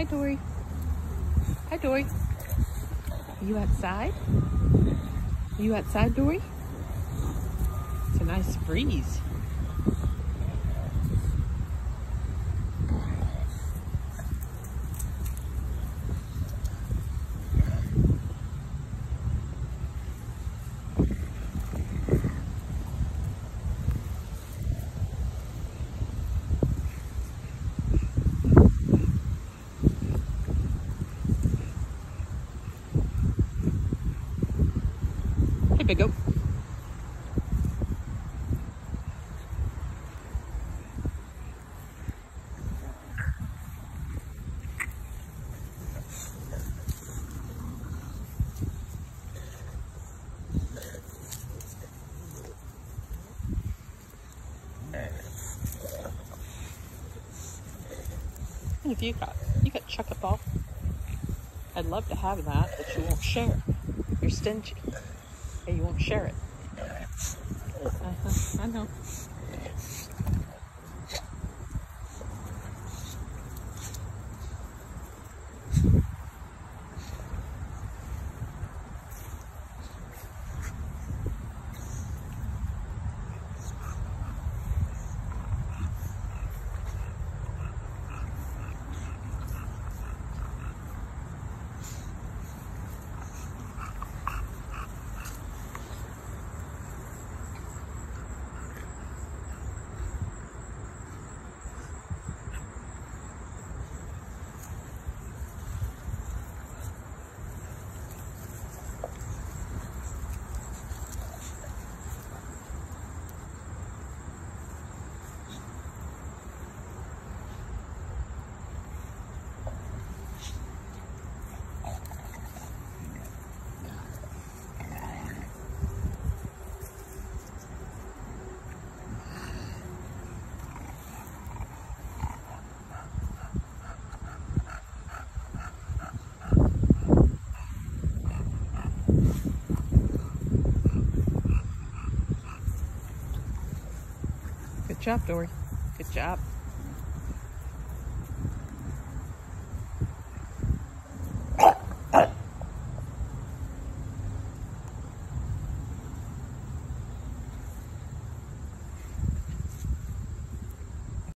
Hi, Dory. Hi, Dory. Are you outside? Are you outside, Dory? It's a nice breeze. O. What have you got? You got Chuckit ball? I'd love to have that, but you won't share. You're stingy. You won't share it. Uh-huh, I know. Good job, Dory. Good job.